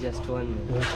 Just one minute.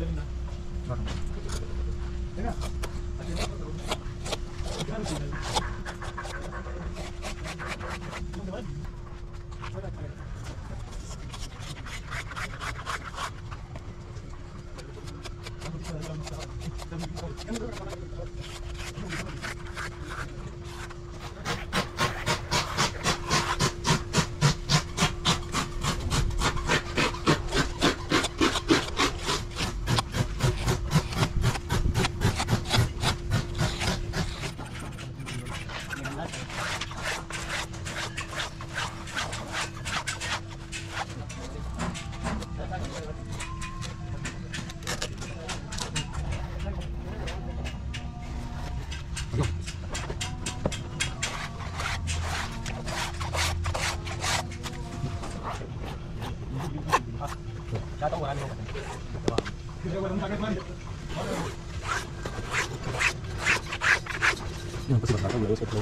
됩니다. 내가 Yan, kasi baka wala sa ito.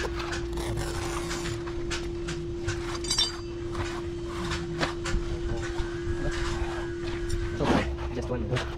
It's 说你的。